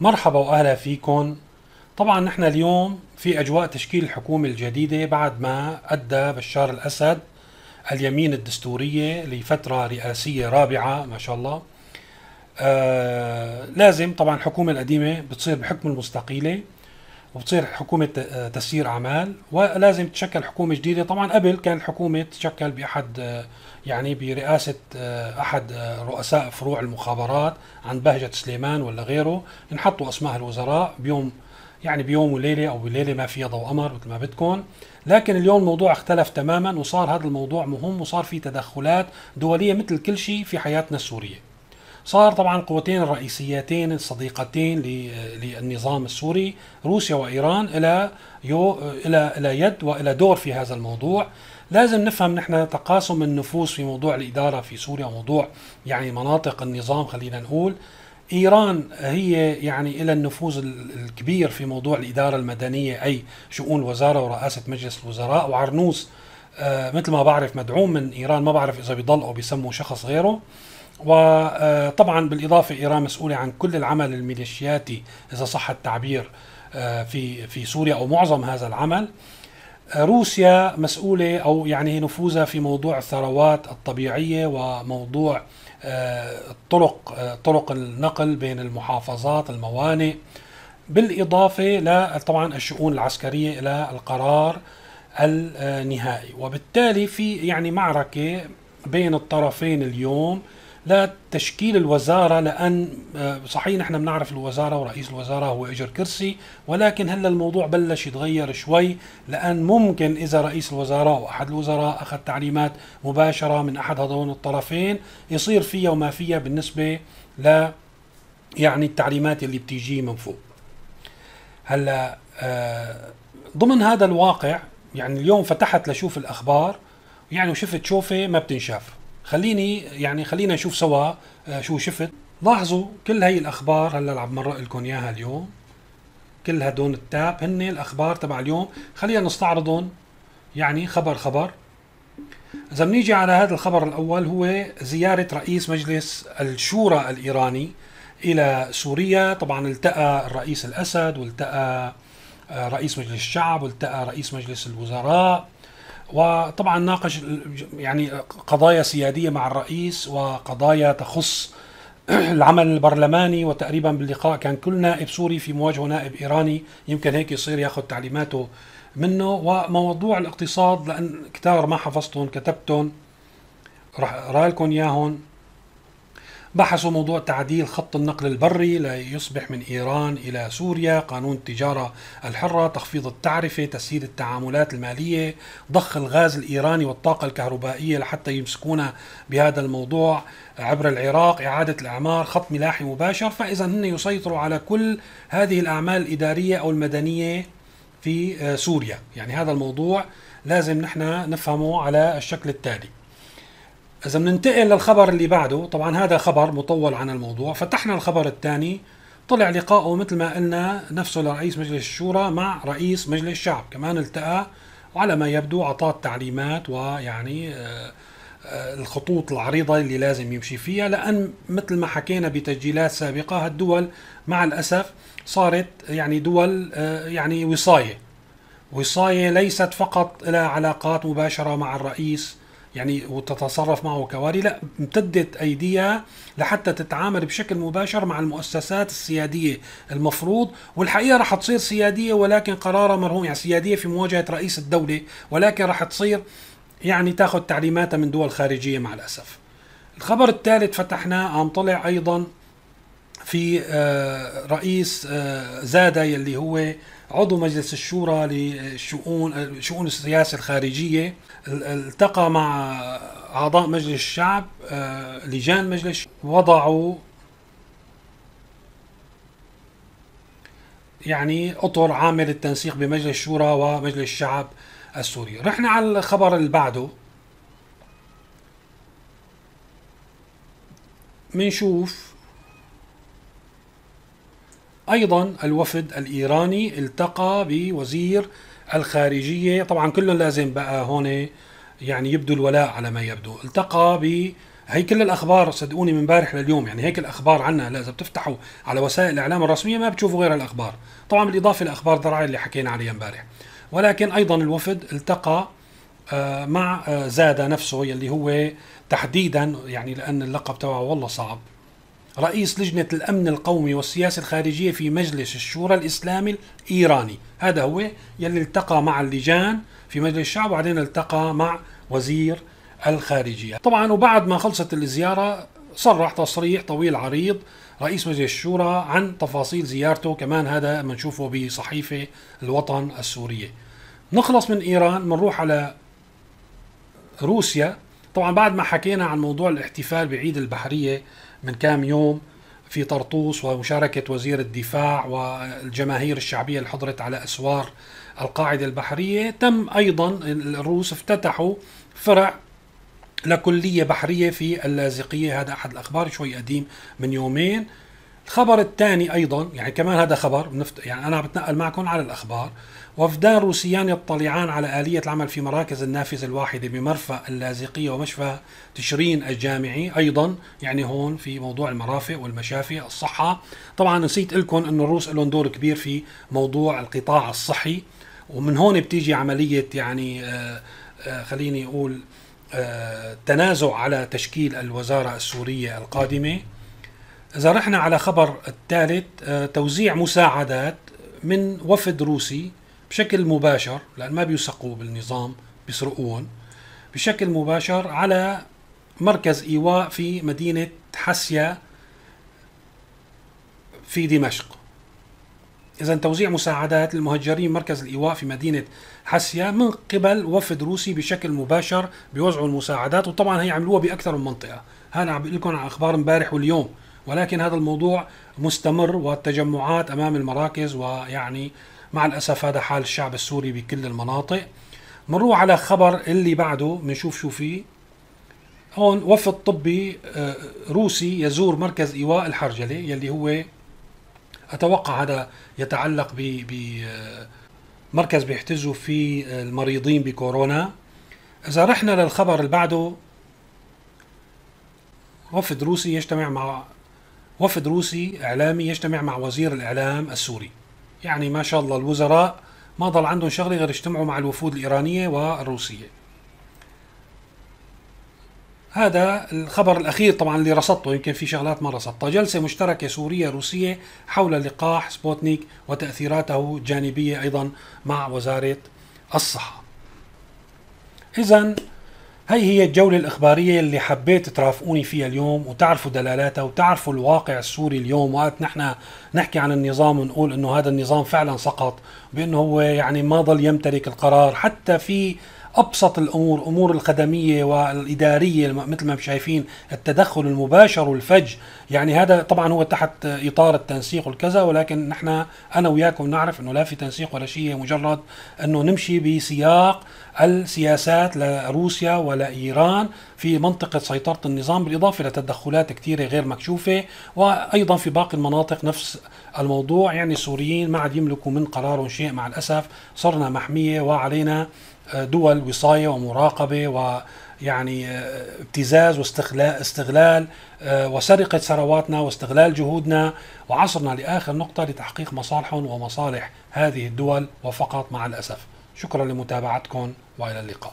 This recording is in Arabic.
مرحبا وأهلا فيكم. طبعا نحن اليوم في أجواء تشكيل الحكومة الجديدة بعد ما أدى بشار الأسد اليمين الدستورية لفترة رئاسية رابعة ما شاء الله. آه لازم طبعا الحكومة القديمة بتصير بحكم المستقيلة. وبتصير حكومة تسيير أعمال ولازم تشكل حكومة جديدة. طبعا قبل كان الحكومة تشكل بأحد يعني برئاسة أحد رؤساء فروع المخابرات عن بهجة سليمان ولا غيره ينحطوا أسماء الوزراء بيوم يعني بيوم وليلة أو بليلة ما فيها ضوء قمر مثل ما بدكم. لكن اليوم الموضوع اختلف تماما وصار هذا الموضوع مهم وصار في تدخلات دولية مثل كل شيء في حياتنا السورية. صار طبعا القوتين الرئيسيتين الصديقتين للنظام السوري روسيا وإيران إلى يو إلى إلى يد وإلى دور في هذا الموضوع. لازم نفهم نحن تقاسم النفوس في موضوع الإدارة في سوريا وموضوع يعني مناطق النظام خلينا نقول. إيران هي يعني إلى النفوذ الكبير في موضوع الإدارة المدنية أي شؤون الوزارة ورئاسة مجلس الوزراء. وعرنوس آه مثل ما بعرف مدعوم من إيران ما بعرف إذا بيضل أو بيسموا شخص غيره. وطبعا بالإضافة إيران مسؤولة عن كل العمل الميليشياتي إذا صح التعبير آه، في في سوريا أو معظم هذا العمل. آه، روسيا مسؤولة أو يعني نفوذها في موضوع الثروات الطبيعية وموضوع آه، طرق طرق النقل بين المحافظات الموانئ. بالإضافة ل طبعا الشؤون العسكرية إلى القرار النهائي. وبالتالي في يعني معركة بين الطرفين اليوم لا تشكيل الوزارة لأن آه، صحيح نحن بنعرف الوزارة ورئيس الوزارة هو إجر كرسي ولكن هلأ الموضوع بلش يتغير شوي لأن ممكن إذا رئيس الوزراء أو أحد الوزراء أخذ تعليمات مباشرة من أحد هذول الطرفين يصير فيها وما فيها بالنسبة ل يعني التعليمات اللي بتيجي من فوق. هلأ آه، ضمن هذا الواقع يعني اليوم فتحت لشوف الأخبار يعني وشفت شوفة ما بتنشاف. خليني يعني خلينا نشوف سوا آه، شو شفت. لاحظوا كل هي الأخبار. هلا اللي عم مرق لكم إياها اليوم. كل هدول التاب هن الأخبار تبع اليوم. خلينا نستعرضهم. يعني خبر خبر. إذا بنيجي على هذا الخبر الأول هو زيارة رئيس مجلس الشورى الإيراني إلى سوريا. طبعا التقى الرئيس الأسد والتقى آه، رئيس مجلس الشعب والتقى رئيس مجلس الوزراء. وطبعا ناقش يعني قضايا سيادية مع الرئيس وقضايا تخص العمل البرلماني وتقريبا باللقاء كان كل نائب سوري في مواجهة نائب إيراني يمكن هيك يصير ياخذ تعليماته منه. وموضوع الاقتصاد لأن كتار ما حفظتهم كتبتهم راح أقرأ لكم إياهم. بحثوا موضوع تعديل خط النقل البري ليصبح من إيران إلى سوريا، قانون التجاره الحرة، تخفيض التعرفة، تسهيل التعاملات المالية، ضخ الغاز الإيراني والطاقة الكهربائية لحتى يمسكونا بهذا الموضوع عبر العراق، إعادة الأعمار، خط ملاحي مباشر، فإذا هن يسيطروا على كل هذه الأعمال الإدارية أو المدنية في آه، سوريا، يعني هذا الموضوع لازم نحن نفهمه على الشكل التالي. إذا بننتقل للخبر اللي بعده. طبعا هذا خبر مطول عن الموضوع. فتحنا الخبر الثاني. طلع لقائه مثل ما قلنا نفسه لرئيس مجلس الشورى مع رئيس مجلس الشعب. كمان التقى وعلى ما يبدو اعطاه تعليمات ويعني آه، آه، الخطوط العريضة اللي لازم يمشي فيها. لأن مثل ما حكينا بتسجيلات سابقة هالدول مع الأسف صارت يعني دول آه، يعني وصاية. وصاية ليست فقط لها علاقات مباشرة مع الرئيس يعني وتتصرف معه كواري لا امتدت أيديها لحتى تتعامل بشكل مباشر مع المؤسسات السيادية المفروض والحقيقة رح تصير سيادية ولكن قرارها مرهون يعني سيادية في مواجهة رئيس الدولة ولكن رح تصير يعني تاخذ تعليماتها من دول خارجية مع الأسف. الخبر الثالث فتحناه عم طلع أيضا في آه، رئيس آه، زادا يلي هو عضو مجلس الشورى لشؤون شؤون السياسة الخارجية التقى مع أعضاء مجلس الشعب آه، لجان مجلس وضعوا يعني أطر عامل التنسيق بمجلس الشورى ومجلس الشعب السوري. رحنا على الخبر اللي بعده. منشوف أيضا الوفد الإيراني التقى بوزير الخارجية. طبعا كلهم لازم بقى هون يعني يبدو الولاء على ما يبدو. التقى هي كل الأخبار صدقوني من امبارح لليوم. يعني هيك الأخبار عنا. إذا بتفتحوا على وسائل الإعلام الرسمية ما بتشوفوا غير الأخبار. طبعا بالإضافة لأخبار ذراعي اللي حكينا عليها امبارح. ولكن أيضا الوفد التقى آه، مع آه، زاده نفسه يلي هو تحديدا يعني لأن اللقب تبعه والله صعب. رئيس لجنة الأمن القومي والسياسة الخارجية في مجلس الشورى الإسلامي الإيراني. هذا هو يلي التقى مع اللجان في مجلس الشعب وبعدين التقى مع وزير الخارجية. طبعا وبعد ما خلصت الزيارة صرح تصريح طويل عريض رئيس مجلس الشورى عن تفاصيل زيارته كمان هذا بنشوفه بصحيفة الوطن السورية. نخلص من إيران بنروح على روسيا. طبعا بعد ما حكينا عن موضوع الاحتفال بعيد البحرية من كام يوم في طرطوس ومشاركة وزير الدفاع والجماهير الشعبية اللي حضرت على أسوار القاعدة البحرية. تم أيضا الروس افتتحوا فرع لكلية بحرية في اللاذقية. هذا أحد الأخبار شوي قديم من يومين. الخبر الثاني أيضا يعني كمان هذا خبر يعني أنا بتنقل معكم على الأخبار. وفدان روسيان يطلعان على آلية العمل في مراكز النافذة الواحدة بمرفأ اللاذقية ومشفى تشرين الجامعي أيضا يعني هون في موضوع المرافق والمشافي الصحة. طبعا نسيت لكم أنه الروس لهم دور كبير في موضوع القطاع الصحي ومن هون بتيجي عملية يعني آه آه خليني أقول آه تنازع على تشكيل الوزارة السورية القادمة. إذا رحنا على خبر الثالث توزيع مساعدات من وفد روسي بشكل مباشر لأن ما بيوثقوا بالنظام بيسرقون بشكل مباشر على مركز إيواء في مدينة حسيا في دمشق. إذا توزيع مساعدات للمهجرين مركز الإيواء في مدينة حسيا من قبل وفد روسي بشكل مباشر بيوزعوا المساعدات وطبعا هي عملوها بأكثر من منطقة. هذا عم بقول لكم عن أخبار امبارح واليوم. ولكن هذا الموضوع مستمر والتجمعات أمام المراكز ويعني مع الأسف هذا حال الشعب السوري بكل المناطق. منروح على خبر اللي بعده بنشوف شو فيه. هون وفد طبي آه، روسي يزور مركز إيواء الحرجلة يلي هو أتوقع هذا يتعلق ب آه، مركز بيحتزوا فيه المريضين بكورونا. إذا رحنا للخبر اللي بعده وفد روسي يجتمع مع وفد روسي إعلامي يجتمع مع وزير الإعلام السوري. يعني ما شاء الله الوزراء ما ضل عندهم شغلة غير يجتمعوا مع الوفود الإيرانية والروسية. هذا الخبر الأخير طبعا اللي رصدته يمكن في شغلات ما رصدتها، جلسة مشتركة سورية روسية حول لقاح سبوتنيك وتأثيراته الجانبية أيضا مع وزارة الصحة. اذا هي هي الجولة الإخبارية اللي حبيت ترافقوني فيها اليوم وتعرفوا دلالاتها وتعرفوا الواقع السوري اليوم. وقت نحن نحكي عن النظام ونقول إنه هذا النظام فعلا سقط بإنه هو يعني ما ضل يمتلك القرار. حتى في أبسط الأمور أمور الخدمية والإدارية مثل ما شايفين التدخل المباشر والفج يعني هذا طبعا هو تحت إطار التنسيق والكذا ولكن نحن أنا وياكم نعرف إنه لا في تنسيق ولا شيء مجرد إنه نمشي بسياق السياسات لروسيا ولايران في منطقة سيطرة النظام بالإضافة لتدخلات كثيره غير مكشوفة وأيضا في باقي المناطق نفس الموضوع. يعني السوريين ما عاد يملكوا من قرارهم شيء مع الأسف. صرنا محمية وعلينا دول وصاية ومراقبة ويعني آه، ابتزاز واستغلال استغلال آه، وسرقة ثرواتنا واستغلال جهودنا وعصرنا لآخر نقطة لتحقيق مصالحهم ومصالح هذه الدول وفقط مع الأسف. شكرا لمتابعتكم وإلى اللقاء.